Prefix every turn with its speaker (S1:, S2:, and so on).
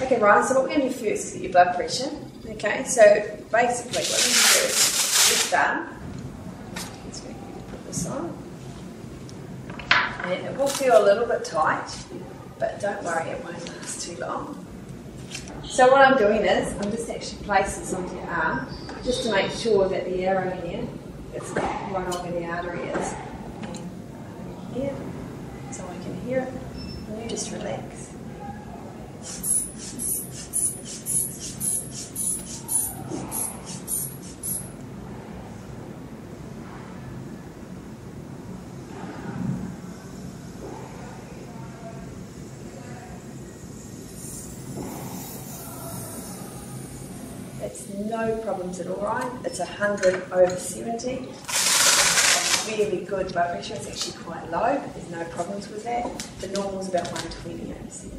S1: Okay, Ryan, so what we're going to do first is get your blood pressure. Okay, so basically what we're going to do is lift that. Let's put this on. And it will feel a little bit tight, but don't worry, it won't last too long. So what I'm doing is, I'm just actually placing this onto your arm, just to make sure that the arrow here is right on where the artery is. And here, so I can hear it. And you just relax. It's no problems at all, right? It's 100 over 70. Really good blood pressure. It's actually quite low, but there's no problems with that. The normal is about 120 over 70.